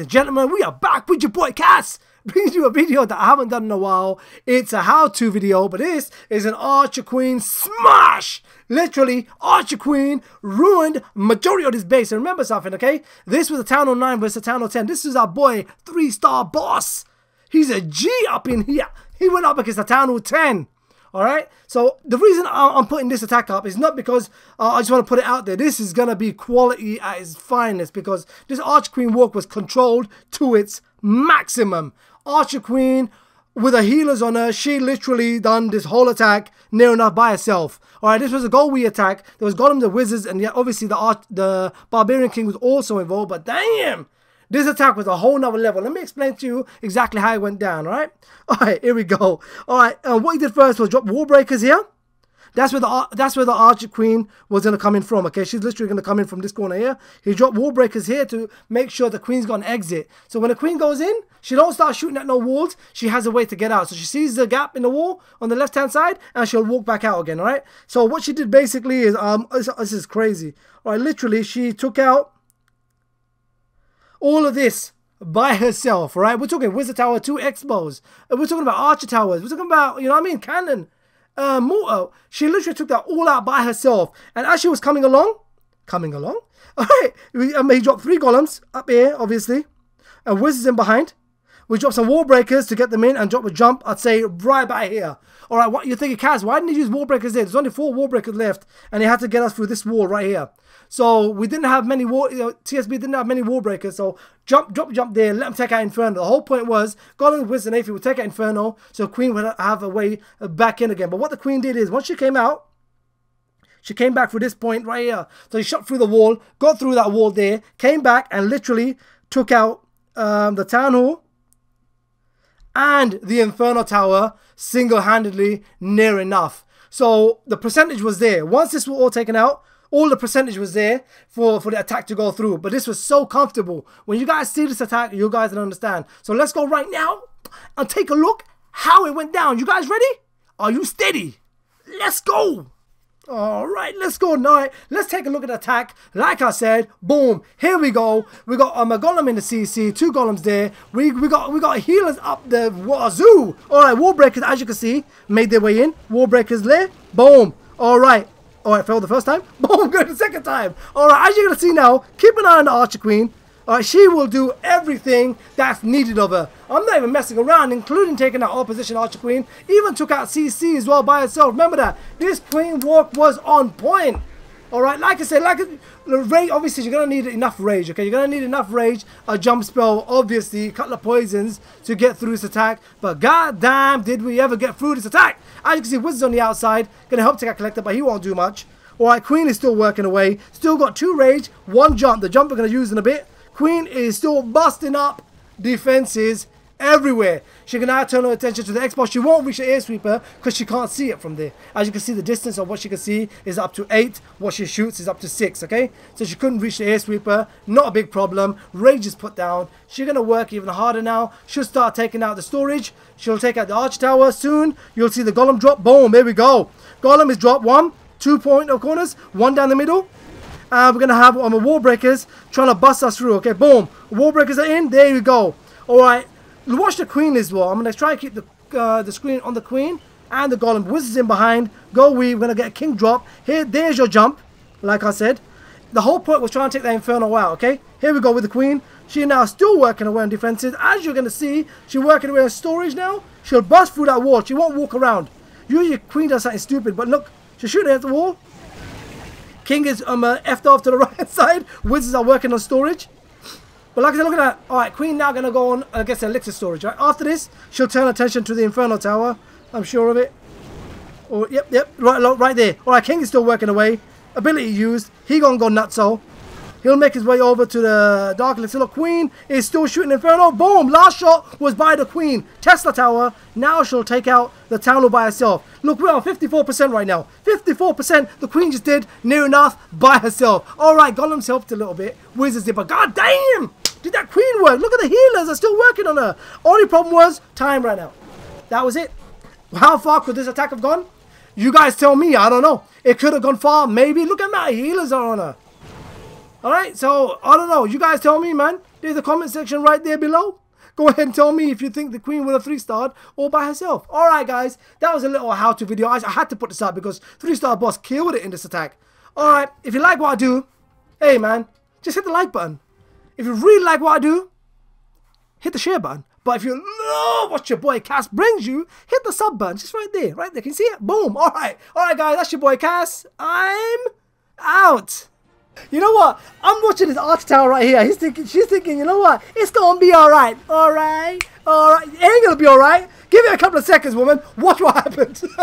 and gentlemen, we are back with your boy Kas, bringing you a video that I haven't done in a while. It's a how-to video, but this is an Archer Queen smash! Literally, Archer Queen ruined majority of this base. And remember something, okay? This was a Town 09 versus a Town 10. This is our boy, three-star boss. He's a G up in here. He went up against the Town 10. All right. So the reason I'm putting this attack up is not because uh, I just want to put it out there. This is gonna be quality at its finest because this Archer Queen walk was controlled to its maximum. Archer Queen with her healers on her, she literally done this whole attack near enough by herself. Alright, this was a Golem attack. There was Golem the Wizards, and yeah, obviously the Arch the Barbarian King was also involved, but damn! This attack was a whole nother level. Let me explain to you exactly how it went down, alright? Alright, here we go. Alright, uh, what he did first was drop Wall Breakers here. That's where the that's where the Archer Queen was gonna come in from. Okay, she's literally gonna come in from this corner here. He dropped wall breakers here to make sure the Queen's gonna exit. So when the Queen goes in, she don't start shooting at no walls. She has a way to get out. So she sees the gap in the wall on the left hand side, and she'll walk back out again. All right. So what she did basically is um this, this is crazy. All right, literally she took out all of this by herself, right? We're talking Wizard Tower 2 X-Bows. We're talking about Archer Towers. We're talking about, you know what I mean, Cannon, uh, Mortar. She literally took that all out by herself. And as she was coming along, coming along, all right, we, um, he dropped three golems up here, obviously, and Wizards in behind. We dropped some wall breakers to get them in and drop a jump, I'd say, right by here. All right, what you're thinking, Kas, why didn't he use wall breakers there? There's only four wall breakers left, and he had to get us through this wall right here. So we didn't have many wall, you know, TSB didn't have many wall breakers, so jump, drop, jump there, let him take out Inferno. The whole point was, Golem, Wizard, and Aphid would take out Inferno, so Queen would have a way back in again. But what the Queen did is, once she came out, she came back through this point right here. So she shot through the wall, got through that wall there, came back and literally took out um, the town hall and the Inferno Tower single-handedly near enough. So the percentage was there. Once this was all taken out, all the percentage was there for, for the attack to go through. But this was so comfortable. When you guys see this attack, you guys don't understand. So let's go right now and take a look how it went down. You guys ready? Are you steady? Let's go! All right, let's go Knight. Let's take a look at attack. Like I said, boom, here we go. We got um, a golem in the CC, two golems there. We we got we got healers up the wazoo. All right, wall breakers, as you can see, made their way in. Wall breakers there, boom. All right, all right, failed the first time. Boom, good the second time. All right, as you're gonna see now, keep an eye on the Archer Queen. Uh, she will do everything that's needed of her. I'm not even messing around, including taking out opposition Archer Queen. Even took out CC as well by herself. Remember that. This Queen walk was on point. Alright, like I said, like rage, obviously you're going to need enough rage, okay? You're going to need enough rage, a jump spell, obviously, a couple of poisons to get through this attack. But goddamn, did we ever get through this attack? As you can see, Wizard's on the outside, going to help take out Collector, but he won't do much. Alright, Queen is still working away. Still got two rage, one jump. The jump we're going to use in a bit. Queen is still busting up defenses everywhere. She can now turn her attention to the X-Bows. She won't reach the air sweeper because she can't see it from there. As you can see, the distance of what she can see is up to 8. What she shoots is up to 6, okay? So she couldn't reach the air sweeper. Not a big problem. Rage is put down. She's going to work even harder now. She'll start taking out the storage. She'll take out the arch tower soon. You'll see the golem drop. Boom, there we go. Golem is dropped one. Two point of corners. One down the middle. Uh, we're going to have um, wall breakers trying to bust us through. Okay, boom. Wall breakers are in. There we go. All right. Watch the queen as well. I'm going to try and keep the, uh, the screen on the queen and the golem. Wizards in behind. Go weave. We're going to get a king drop. Here, there's your jump. Like I said. The whole point was trying to take that Inferno out, okay? Here we go with the queen. She now still working away on defenses. As you're going to see, she's working away on storage now. She'll bust through that wall. She won't walk around. Usually queen does something stupid, but look. She's shooting at the wall. King is um, uh, effed off to the right side. Wizards are working on storage. But like I said, look at that. Alright, Queen now going to go on against Elixir storage. Right? After this, she'll turn attention to the Inferno Tower. I'm sure of it. Oh, yep, yep, right, right there. Alright, King is still working away. Ability used. He gonna go nutso. He'll make his way over to the Dark Elixir. Queen is still shooting Inferno. Boom! Last shot was by the Queen. Tesla Tower. Now she'll take out the Town Hall by herself. Look, we're on 54% right now. 54%. The Queen just did near enough by herself. Alright, Golem's helped a little bit. Wizards did, but god damn! Did that Queen work? Look at the healers. They're still working on her. Only problem was time ran out. That was it. How far could this attack have gone? You guys tell me. I don't know. It could have gone far. Maybe. Look at my healers are on her. Alright, so, I don't know. You guys tell me, man. There's a comment section right there below. Go ahead and tell me if you think the Queen would have three-starred all by herself. Alright guys, that was a little how-to video. I, I had to put this up because three-star boss killed it in this attack. Alright, if you like what I do, hey man, just hit the like button. If you really like what I do, hit the share button. But if you love what your boy Kas brings you, hit the sub button. Just right there. Right there. Can you see it? Boom. Alright. Alright guys, that's your boy Kas. I'm out. You know what? I'm watching this Archer Tower right here. He's thinking, she's thinking, you know what? It's gonna be alright. Alright. Alright. It ain't gonna be alright. Give it a couple of seconds, woman. Watch what happens.